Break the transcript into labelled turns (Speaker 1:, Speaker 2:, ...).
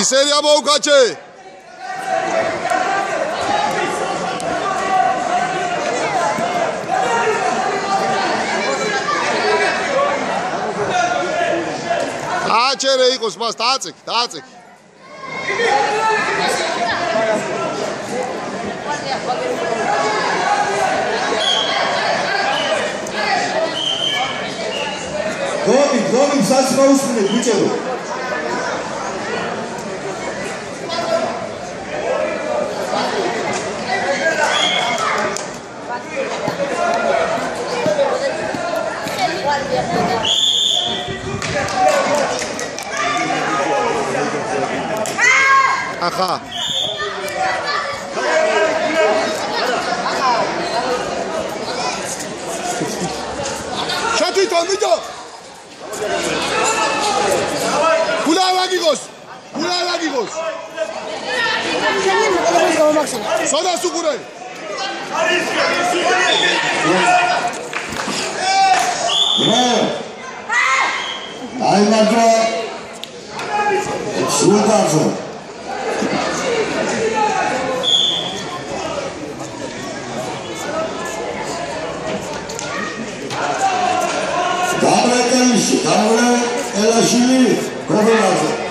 Speaker 1: ისერია მოუკაჩე აჩერე იყოს მას დააწეკ დააწეკ
Speaker 2: გომი გომი სასმაუსმნე ბიჭებო
Speaker 1: ახა შეთვითონ მიდო გულა ვაგიგოს გულა ვაგიგოს სოდა სუგურე
Speaker 2: აი σου. Κάνε ρε,